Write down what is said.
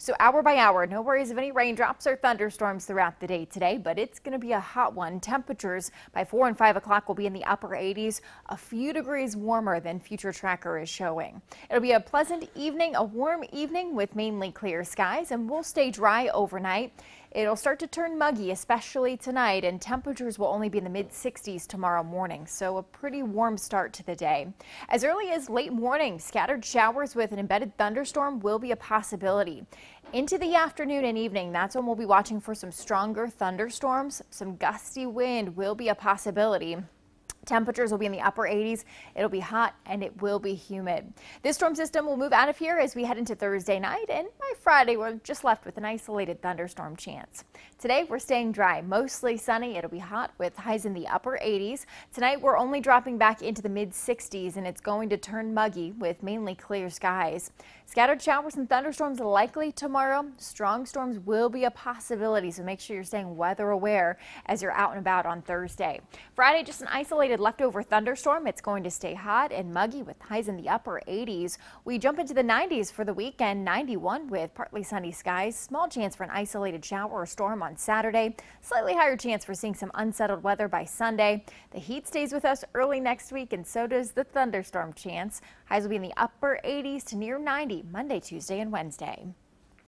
So hour by hour, no worries of any raindrops or thunderstorms throughout the day today, but it's going to be a hot one. Temperatures by 4 and 5 o'clock will be in the upper 80s, a few degrees warmer than Future Tracker is showing. It'll be a pleasant evening, a warm evening with mainly clear skies, and we'll stay dry overnight. It'll start to turn muggy, especially tonight, and temperatures will only be in the mid 60s tomorrow morning, so a pretty warm start to the day. As early as late morning, scattered showers with an embedded thunderstorm will be a possibility. Into the afternoon and evening, that's when we'll be watching for some stronger thunderstorms. Some gusty wind will be a possibility. Temperatures will be in the upper 80s. It'll be hot and it will be humid. This storm system will move out of here as we head into Thursday night and by Friday we're just left with an isolated thunderstorm chance. Today we're staying dry, mostly sunny. It'll be hot with highs in the upper 80s. Tonight we're only dropping back into the mid 60s and it's going to turn muggy with mainly clear skies. Scattered showers and thunderstorms likely tomorrow. Strong storms will be a possibility so make sure you're staying weather aware as you're out and about on Thursday. Friday just an isolated leftover thunderstorm. It's going to stay hot and muggy with highs in the upper 80s. We jump into the 90s for the weekend, 91 with partly sunny skies. Small chance for an isolated shower or storm on Saturday. Slightly higher chance for seeing some unsettled weather by Sunday. The heat stays with us early next week and so does the thunderstorm chance. Highs will be in the upper 80s to near 90 Monday, Tuesday and Wednesday.